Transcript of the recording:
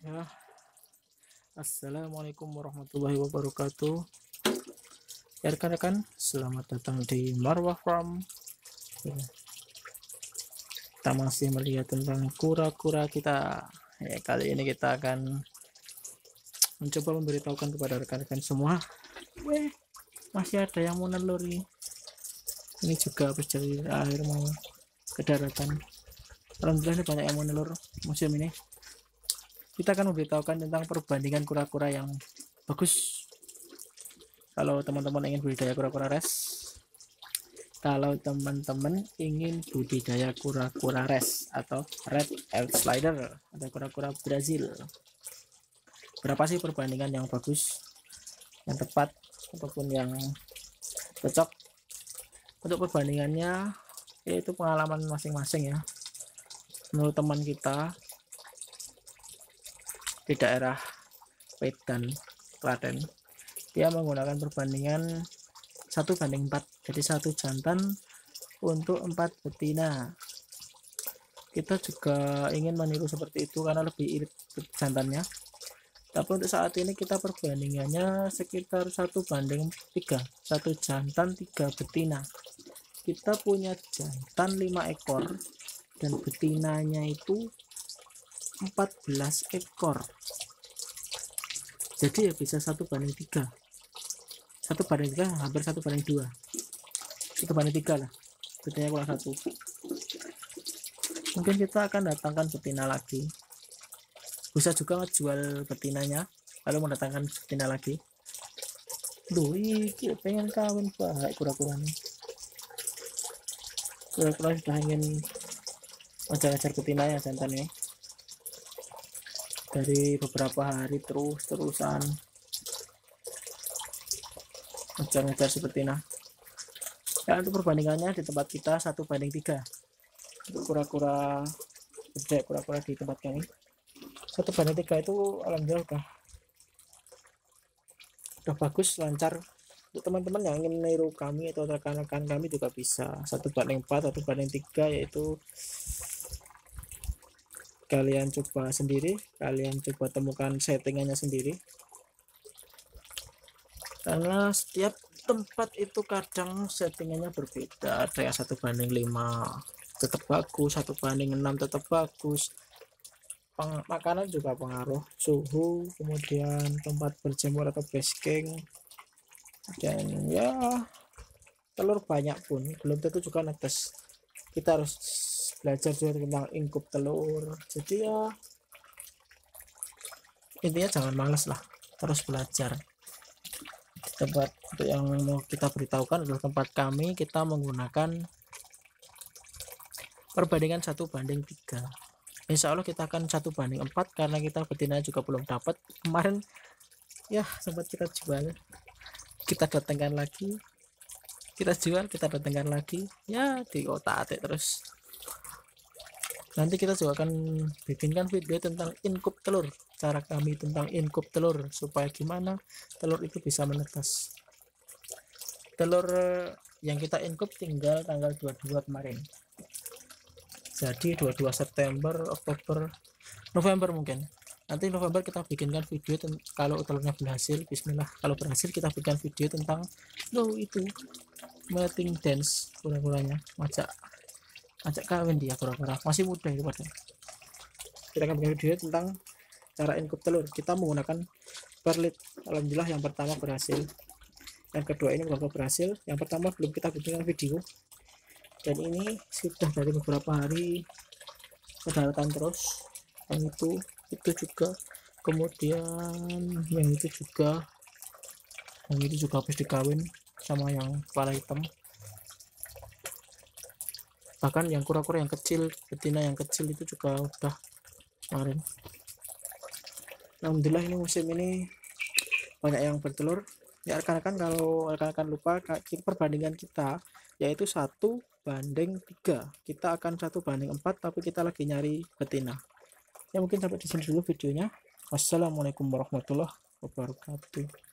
Ya. Assalamualaikum warahmatullahi wabarakatuh. Ya rekan-rekan, selamat datang di Marwah Farm. Ya. Kita masih melihat tentang kura-kura kita. Ya, kali ini kita akan mencoba memberitahukan kepada rekan-rekan semua. Weh, masih ada yang mau nelur ini. Ini juga habis dari air mau ke daratan. Alhamdulillah ini banyak yang mau nelur musim ini kita akan memberitahukan tentang perbandingan kura-kura yang bagus. Kalau teman-teman ingin budidaya kura-kura res kalau teman-teman ingin budidaya kura-kura res atau red elf slider atau kura-kura Brazil. Berapa sih perbandingan yang bagus yang tepat ataupun yang cocok? Untuk perbandingannya yaitu pengalaman masing-masing ya. Menurut teman kita di daerah Wedan Klaten. Dia menggunakan perbandingan satu banding 4 jadi satu jantan untuk empat betina. Kita juga ingin meniru seperti itu karena lebih irit jantannya. Tapi untuk saat ini kita perbandingannya sekitar satu banding tiga satu jantan tiga betina. Kita punya jantan lima ekor dan betinanya itu 14 ekor. Jadi ya bisa satu banding tiga. Satu banding tiga hampir satu banding dua. Satu banding tiga lah bedanya kurang satu. Mungkin kita akan datangkan betina lagi. Bisa juga ngejual betinanya lalu mendatangkan betina lagi. Duh, ini pengen kawin baik kura-kura nih kura-kura sudah ingin ngejar-ngejar betina ya. jantannya dari beberapa hari terus terusan ngejar-ngejar seperti nah ya untuk perbandingannya di tempat kita satu banding tiga. Untuk kura-kura gede kura-kura di tempat kami. Satu banding tiga itu alhamdulillah udah udah bagus lancar. Untuk teman-teman yang ingin meniru kami atau rekan-rekan kami juga bisa. Satu banding empat atau banding tiga yaitu kalian coba sendiri kalian coba temukan settingannya sendiri. Karena setiap tempat itu kadang settingannya berbeda. Ada yang satu banding 5 tetap bagus satu banding 6 tetap bagus. Peng makanan juga pengaruh. Suhu kemudian tempat berjemur atau basking dan ya telur banyak pun. Belum tentu juga netes. Kita harus belajar juga tentang ingkup telur. Jadi ya intinya jangan males lah terus belajar. Tempat untuk yang mau kita beritahukan adalah tempat kami kita menggunakan perbandingan satu banding tiga. Insya Allah kita akan satu banding empat karena kita betina juga belum dapat. Kemarin ya sempat kita jual. Kita datangkan lagi. Kita jual kita datangkan lagi. Ya di otak atik terus nanti kita juga akan bikinkan video tentang inkup telur. Cara kami tentang inkup telur supaya gimana telur itu bisa menetas. Telur eh, yang kita inkup tinggal tanggal 22 kemarin. Jadi 22 September Oktober November mungkin. Nanti November kita bikinkan video kalau telurnya berhasil Bismillah. Kalau berhasil kita bikin video tentang lo itu melting dance kurang-kurangnya. Macam ajak kawin dia kura-kura masih muda itu pada kita akan bikin video tentang cara inkup telur. Kita menggunakan perlit. Alhamdulillah yang pertama berhasil. Yang kedua ini beberapa berhasil. Yang pertama belum kita bikin video. Dan ini sudah dari beberapa hari kedaratan terus. Yang itu itu juga. Kemudian yang itu juga. Yang itu juga habis dikawin sama yang kepala hitam bahkan yang kura-kura yang kecil betina yang kecil itu juga udah kemarin. Alhamdulillah ini musim ini banyak yang bertelur. Ya rekan-rekan kalau rekan-rekan lupa perbandingan kita yaitu satu banding tiga. Kita akan satu banding empat tapi kita lagi nyari betina. Ya mungkin sampai di sini dulu videonya. Wassalamualaikum warahmatullahi wabarakatuh